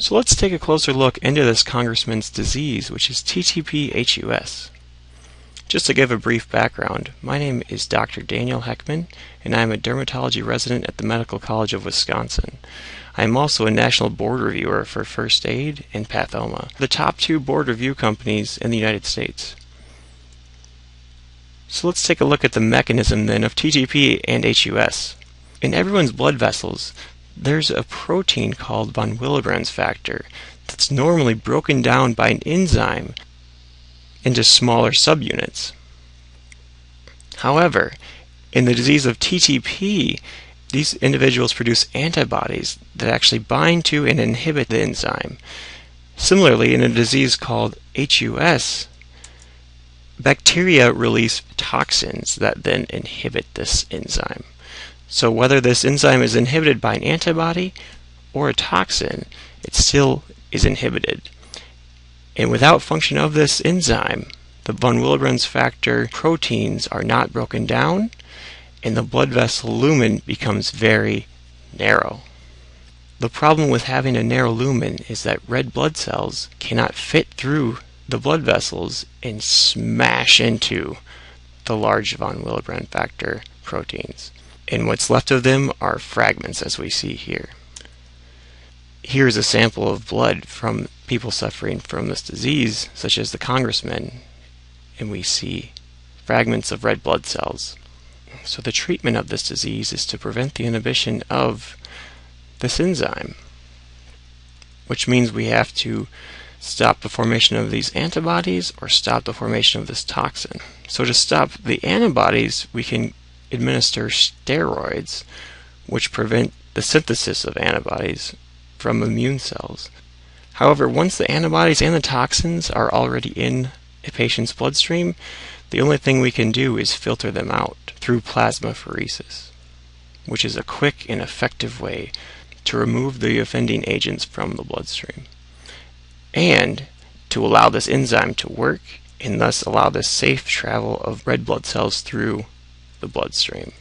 So let's take a closer look into this congressman's disease, which is TTP-HUS. Just to give a brief background, my name is Dr. Daniel Hekman, and I am a dermatology resident at the Medical College of Wisconsin. I am also a national board reviewer for First Aid and Pathoma, the top two board review companies in the United States. So let's take a look at the mechanism then of TTP and HUS. In everyone's blood vessels, there's a protein called von Willebrand's factor that's normally broken down by an enzyme into smaller subunits. However, in the disease of TTP, these individuals produce antibodies that actually bind to and inhibit the enzyme. Similarly, in a disease called HUS, bacteria release toxins that then inhibit this enzyme. So whether this enzyme is inhibited by an antibody or a toxin, it still is inhibited. And without function of this enzyme, the von Willebrand's factor proteins are not broken down, and the blood vessel lumen becomes very narrow. The problem with having a narrow lumen is that red blood cells cannot fit through the blood vessels and smash into the large von Willebrand factor proteins. And what's left of them are fragments, as we see here. Here is a sample of blood from people suffering from this disease, such as the congressman, and we see fragments of red blood cells. So the treatment of this disease is to prevent the inhibition of this enzyme, which means we have to stop the formation of these antibodies or stop the formation of this toxin. So to stop the antibodies, we can administer steroids, which prevent the synthesis of antibodies from immune cells. However, once the antibodies and the toxins are already in a patient's bloodstream, the only thing we can do is filter them out through plasmapheresis, which is a quick and effective way to remove the offending agents from the bloodstream. And to allow this enzyme to work and thus allow the safe travel of red blood cells through the bloodstream.